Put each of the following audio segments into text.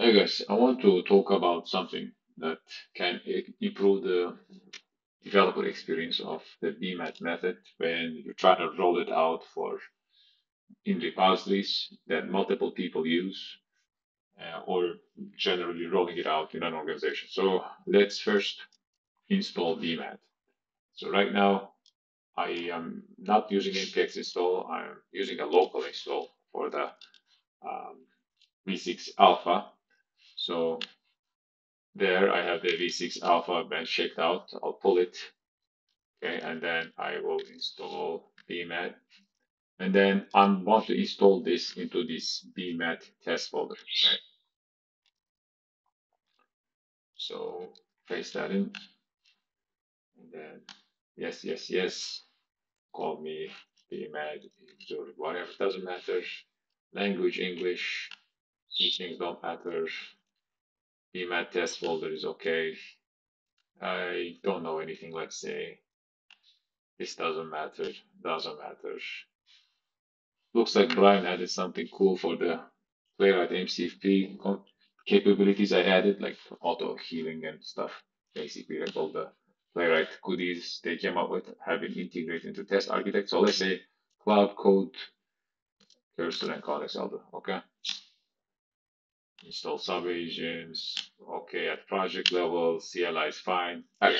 Hey guys, I want to talk about something that can improve the developer experience of the BMad method when you try to roll it out for in repositories that multiple people use uh, or generally rolling it out in an organization. So let's first install BMad. So right now I am not using npx install. I'm using a local install for the um, v6 alpha. So There I have the V6 alpha bench checked out. I'll pull it. Okay, and then I will install BMad. And then I want to install this into this BMad test folder. Right? So paste that in. And then yes, yes, yes. Call me BMad whatever, doesn't matter. Language English. These things don't matter. BMad test folder is okay. I don't know anything, let's say. This doesn't matter, doesn't matter. Looks like Brian added something cool for the Playwright MCP capabilities I added, like auto healing and stuff. Basically, like all the Playwright goodies they came up with have been integrated into test architect. So let's say Claude Code cursor and context elder. Okay. Install sub agents. Okay, at project level, CLI is fine. Okay.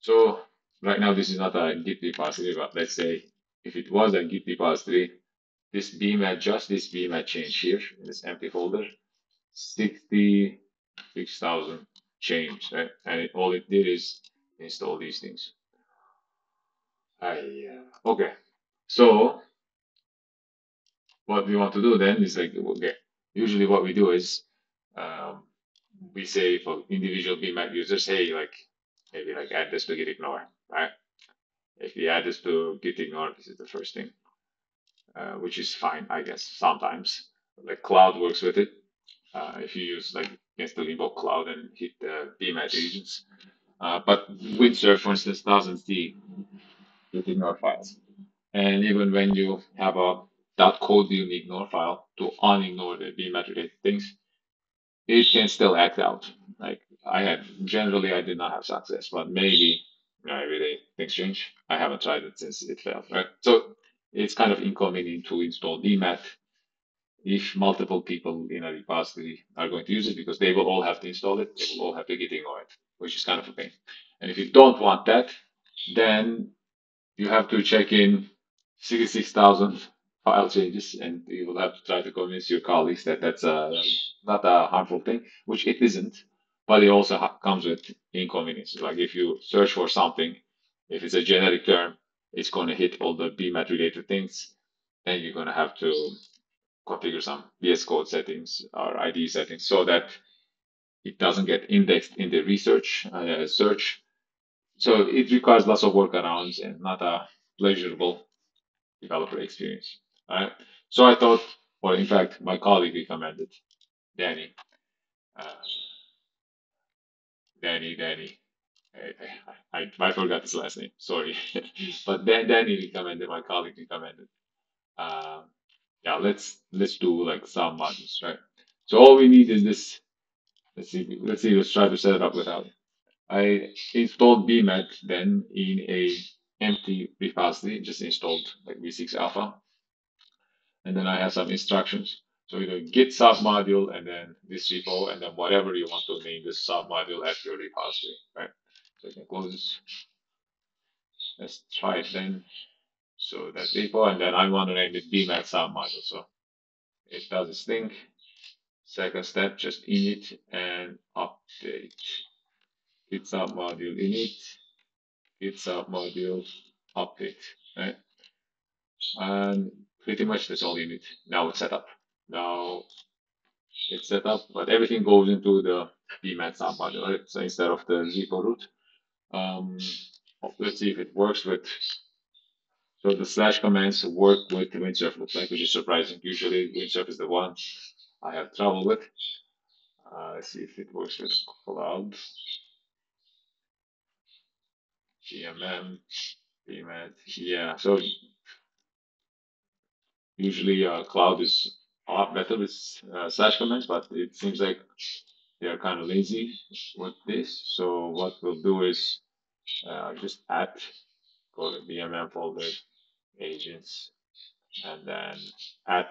So right now this is not a Git repository, but let's say if it was a Git repository, this BMad, just this BMad change here in this empty folder, 66,000 change, right? And it, all it did is install these things. I, uh, okay, so what we want to do then is like, okay, usually what we do is um, we say for individual BMad users, hey, like maybe like add this to git ignore, right? If you add this to git ignore, this is the first thing, uh, which is fine, I guess, sometimes. Like Claude works with it. Uh, if you use like against the invoke Claude and hit the BMad agents. Uh, but Windsurf, for instance, doesn't see git ignore files. And even when you have a .codeiumignore file to unignore the BMad related things, it can still act out. Like I have generally I did not have success, but maybe maybe they things change. I haven't tried it since it failed, right? So it's kind of inconvenient to install BMad if multiple people in a repository are going to use it because they will all have to install it, they will all have to git ignore it, which is kind of a pain. And if you don't want that, then you have to check in 66,000 file changes and you will have to try to convince your colleagues that that's a, not a harmful thing, which it isn't, but it also comes with inconveniences. Like if you search for something, if it's a generic term, it's going to hit all the BMad related things, then you're going to have to configure some VS Code settings or IDE settings so that it doesn't get indexed in the research uh, search. So it requires lots of workarounds and not a pleasurable developer experience. Right. So I thought, well, in fact, my colleague recommended Danny, uh, Danny, Danny. I, I, I forgot his last name. Sorry, but Dan, Danny recommended. My colleague recommended. Uh, yeah, let's let's do like submodules, right? So all we need is this. Let's see. Let's see. Let's try to set it up without. it. I installed BMad then in a empty repository. Just installed like V6 Alpha and then I have some instructions. So you know, git submodule and then this repo and then whatever you want to name this submodule at your repository, right? So you can close this. Let's try it then. So that repo and then I want to name it BMad submodule. So it does its thing. Second step, just init and update. Git submodule init, git submodule update, right? And pretty much that's all you need. Now it's set up. Now it's set up, but everything goes into the BMad submodule, right? So instead of the repo root, um, let's see if it works with. So the slash commands work with Windsurf looks like, which is surprising. Usually Windsurf is the one I have trouble with. Uh, let's see if it works with Claude, BMM, BMad. Yeah, so usually uh, Claude is a lot better with uh, slash commands, but it seems like they are kind of lazy with this. So what we'll do is uh, just add, go to BMM folder, agents, and then add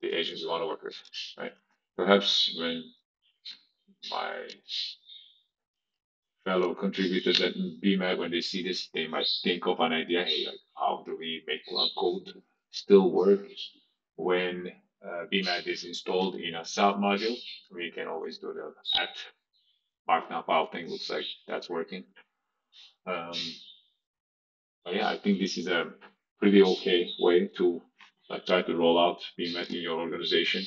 the agents you want to work with, right? Perhaps when my fellow contributors at BMad, when they see this, they might think of an idea. Hey, like, how do we make our code still work when uh, BMad is installed in a sub module? We can always do the add markdown file thing. Looks like that's working. Um, but yeah, I think this is a pretty okay way to like try to roll out BMad in your organization.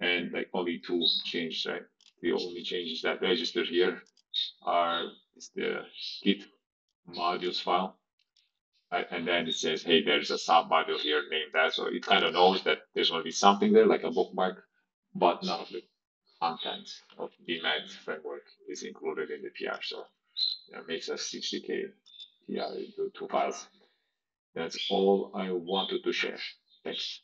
And like only two changes, right? The only changes that register here are is the git modules file. And then it says, hey, there's a sub here named that. So it kind of knows that there's going to be something there, like a bookmark, but none of the content of BMad framework is included in the PR. So it makes a 60K PR into two files. That's all I wanted to share. Thanks.